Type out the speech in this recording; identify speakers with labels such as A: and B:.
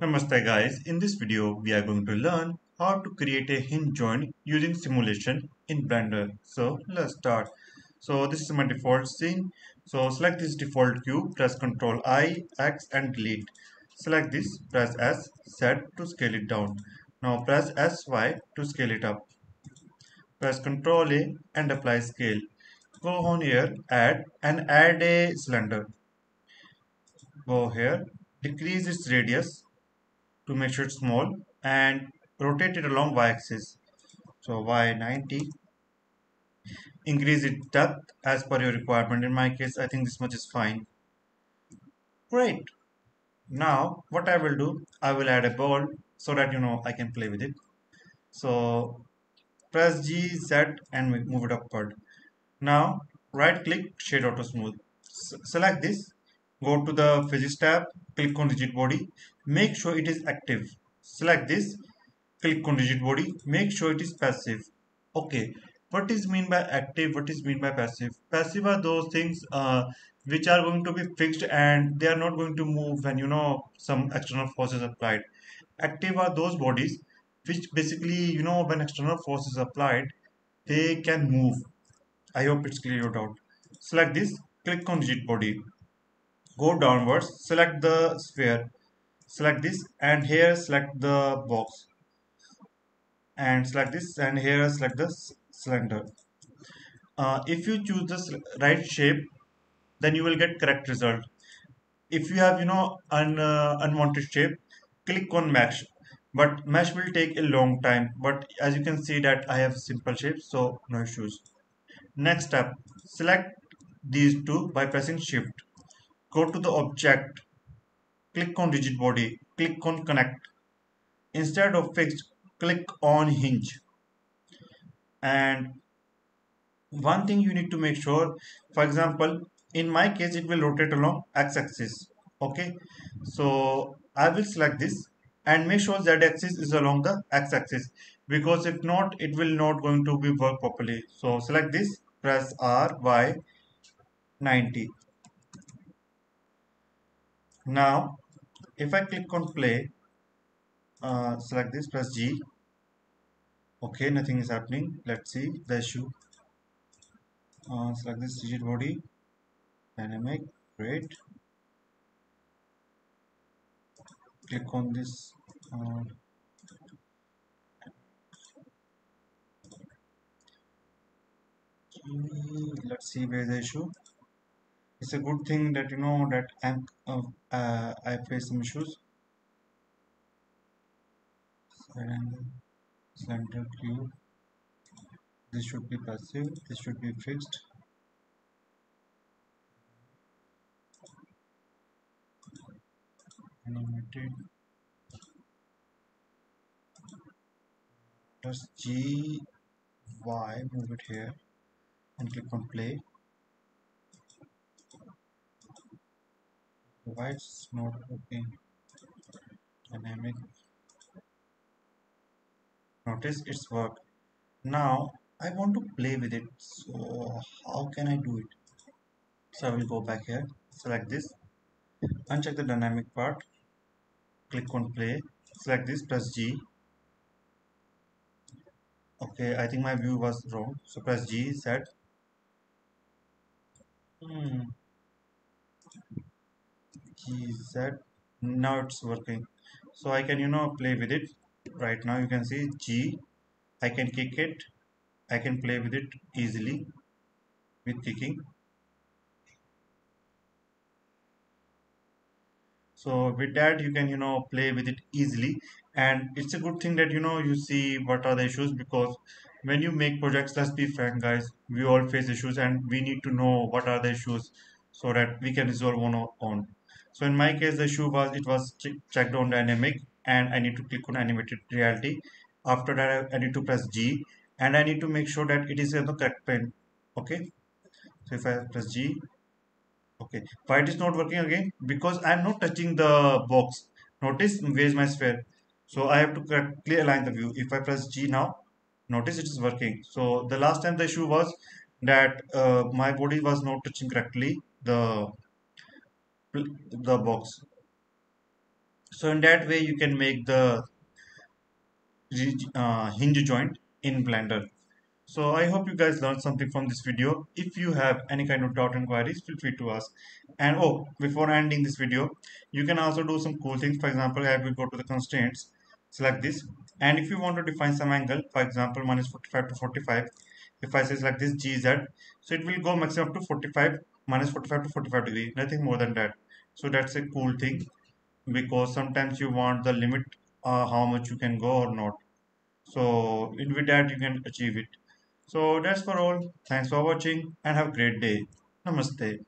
A: Namaste guys, in this video we are going to learn how to create a hinge joint using simulation in Blender. So let's start. So this is my default scene. So select this default cube, press Ctrl I, X and delete. Select this, press S, Z to scale it down. Now press SY to scale it up. Press Ctrl A and apply scale. Go on here, add and add a cylinder. Go here, decrease its radius to make sure it's small and rotate it along y-axis. So y90 increase its depth as per your requirement. In my case i think this much is fine. Great. Now what i will do i will add a ball so that you know i can play with it. So press g z and move it upward. Now right click shade auto smooth. S select this go to the physics tab click on rigid body make sure it is active. Select this. Click on rigid body. Make sure it is passive. Okay. What is mean by active? What is mean by passive? Passive are those things uh, which are going to be fixed and they are not going to move when you know some external forces applied. Active are those bodies which basically you know when external forces applied they can move. I hope it's clear your doubt. Select this. Click on rigid body. Go downwards. Select the sphere select this and here select the box. And select this and here select the cylinder. Uh, if you choose the right shape then you will get correct result. If you have you know an uh, unwanted shape click on mesh but mesh will take a long time. But as you can see that I have simple shape so no issues. Next step select these two by pressing shift. Go to the object click on rigid body click on connect. Instead of fixed click on hinge. And one thing you need to make sure for example in my case it will rotate along x-axis okay? So I will select this and make sure z-axis is along the x-axis because if not it will not going to be work properly. So select this press R Y 90 now if I click on play uh, select this press G. Okay nothing is happening. Let's see the issue. Uh, select this rigid body. Dynamic great. Click on this uh, let's see where the issue it's a good thing that you know that I'm uh, uh, I face some issues. Center cube this should be passive. This should be fixed. Animated press G Y move it here and click on play it's not working? Dynamic notice it's work? Now I want to play with it so how can I do it? So I will go back here select this uncheck the dynamic part. Click on play select this press G. Okay I think my view was wrong so press G set. Hmm Z now it's working. So I can you know play with it. Right now you can see G I can kick it. I can play with it easily with kicking. So with that you can you know play with it easily. And it's a good thing that you know you see what are the issues because when you make projects let's be frank guys we all face issues and we need to know what are the issues so that we can resolve one on own so in my case, the issue was it was checked on dynamic and I need to click on animated reality. After that, I need to press G and I need to make sure that it is in the correct plane. Okay. So if I press G, okay. Why it is not working again? Because I am not touching the box. Notice where is my sphere. So I have to correctly align the view. If I press G now, notice it is working. So the last time the issue was that uh, my body was not touching correctly the the box so in that way you can make the uh, hinge joint in blender so I hope you guys learned something from this video. If you have any kind of doubt and queries, feel free to ask. And oh, before ending this video, you can also do some cool things. For example, I will go to the constraints, select this. And if you want to define some angle, for example, minus 45 to 45, if I say select this GZ, so it will go maximum up to 45, minus 45 to 45 degree, nothing more than that. So that's a cool thing because sometimes you want the limit uh, how much you can go or not. So with that you can achieve it. So that's for all. Thanks for watching and have a great day. Namaste.